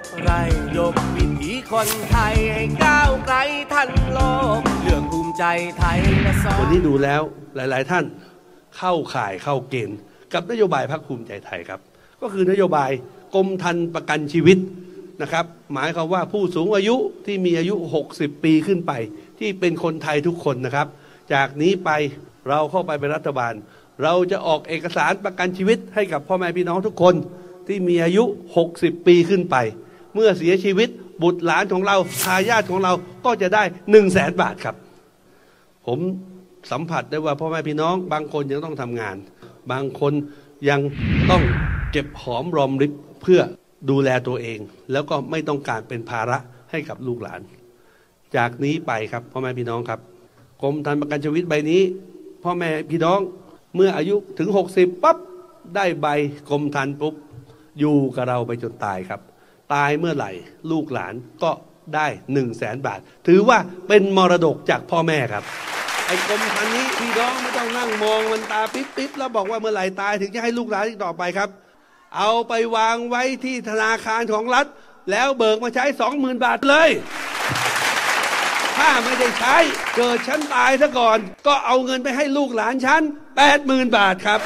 กไรยกวิถีคนไทยให้ก้าวไกลทันโลกเรื่องภูมิใจไทยและสอวันนนี้ดูแล้วหลาย ๆ ท่านเข้าข่ายเข้าเกณฑ์ กับนโยบายพรรคภูมิใจไทยครับ ก็คือนโยบายกรมทันประกันชีวิตนะครับ หมายความว่าผู้สูงอายุที่มีอายุ 60 ปีขึ้นไป ที่เป็นคนไทยทุกคนนะครับ จากนี้ไปเราเข้าไปเป็นรัฐบาล เราจะออกเอกสารประกันชีวิตให้กับพ่อแม่พี่น้องทุกคนที่มีอายุ 60 ปีขึ้นไป เมื่อเสียชีวิตบุตรหลานของเราทายาทของเราก็จะได้1 0 0 0 0แสนบาทครับ ผมสัมผัสได้ว่าพ่อแม่พี่น้อง บางคนยังต้องทำงาน บางคนยังต้องเก็บหอมรอมริบเพื่อดูแลตัวเอง แล้วก็ไม่ต้องการเป็นภาระให้กับลูกหลาน จากนี้ไปครับพ่อแม่พี่น้องครับกรมธรรม์ประกันชีวิตใบนี้ พ่อแม่พี่น้องเมื่ออายุถึง 60ปั๊บได้ใบกรมธรรม์ปุ๊บอยู่กับเราไปจนตายครับ ตายเมื่อไหร่ ลูกหลานก็ได้หนึ่งแสนบาท ถือว่าเป็นมรดกจากพ่อแม่ครับ ไอ้กรมธรรมนี้พี่น้องไม่ต้องนั่งมองมันตาปิ๊บปิ๊บแล้วบอกว่าเมื่อไหร่ตายถึงจะให้ลูกหลานอีกต่อไปครับ เอาไปวางไว้ที่ธนาคารของรัฐ แล้วเบิกมาใช้สองหมื่นบาทเลย ถ้าไม่ได้ใช้เกิดฉันตายซะก่อน ก็เอาเงินไปให้ลูกหลานฉันแปดหมื่นบาทครับ